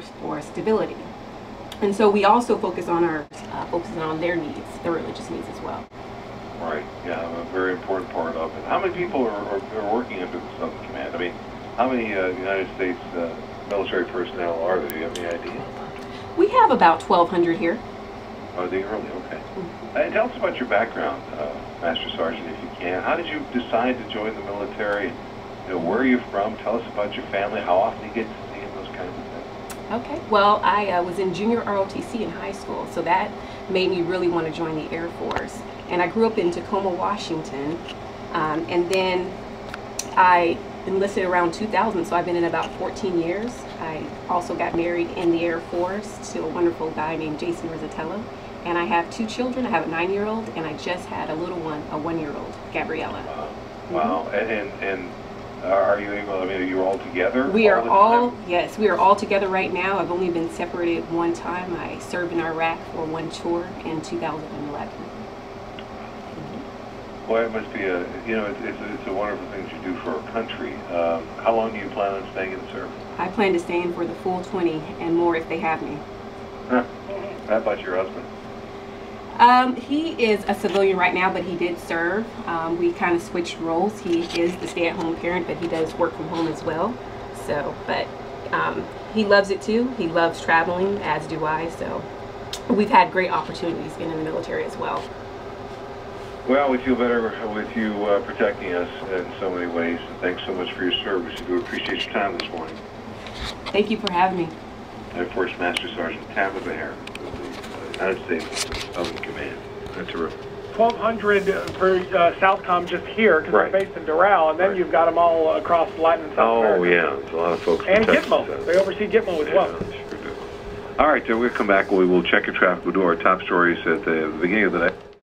for stability. And so we also focus on our, uh, focusing on their needs, their religious needs as well. Right, yeah, a very important part of it. How many people are, are, are working under the Southern Command? I mean, how many uh, United States uh, military personnel are there? Do you have any idea? We have about 1,200 here. Oh, they early, okay. Uh, tell us about your background, uh, Master Sergeant, if you can. How did you decide to join the military? You know, where are you from? Tell us about your family, how often you get to Okay. Well, I uh, was in junior ROTC in high school, so that made me really want to join the Air Force. And I grew up in Tacoma, Washington, um, and then I enlisted around 2000, so I've been in about 14 years. I also got married in the Air Force to a wonderful guy named Jason Rizzatello. And I have two children. I have a nine-year-old, and I just had a little one, a one-year-old, Gabriella. Wow. Wow. And, and, and uh, are you able, I mean, are you all together? We are all, time? yes, we are all together right now. I've only been separated one time. I served in Iraq for one tour in 2011. Well, it must be a, you know, it's, it's, it's a wonderful thing you do for a country. Um, how long do you plan on staying in the service? I plan to stay in for the full 20 and more if they have me. Huh. How about your husband? Um, he is a civilian right now, but he did serve. Um, we kind of switched roles. He is the stay-at-home parent, but he does work from home as well. So, but um, he loves it too. He loves traveling, as do I. So, we've had great opportunities being in the military as well. Well, we feel better with you uh, protecting us in so many ways. And thanks so much for your service. We do appreciate your time this morning. Thank you for having me. Of course, Master Sergeant Tabitha Harris uh, United States Southern Command. That's terrific. 1,200 for uh, Southcom just here because Right. they're based in Doral, and then Right. you've got them all across Latin and South Oh, America. yeah. There's a lot of folks. And Texas, Gitmo. uh, They oversee Gitmo as Yeah, well. sure do. All right, so we'll come back. We will check your traffic. We'll do our top stories at the beginning of the day.